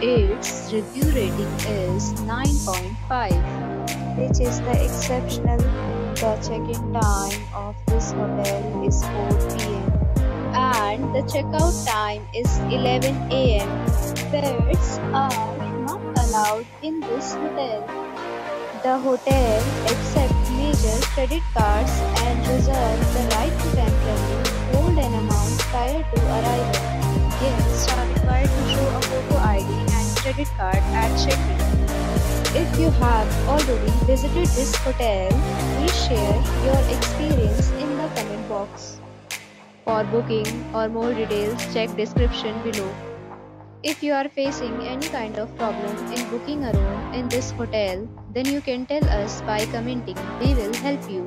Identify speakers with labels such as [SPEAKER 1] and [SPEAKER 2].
[SPEAKER 1] Its review rating is 9.5 which is the exceptional. The check-in time of this hotel is 4 p.m. and the checkout time is 11 a.m. Pets are not allowed in this hotel. The hotel accepts major credit cards and reserves the right to temporarily hold an amount prior to arrival. Credit card at check-in. If you have already visited this hotel, please share your experience in the comment box. For booking or more details, check description below. If you are facing any kind of problem in booking a room in this hotel, then you can tell us by commenting. We will help you.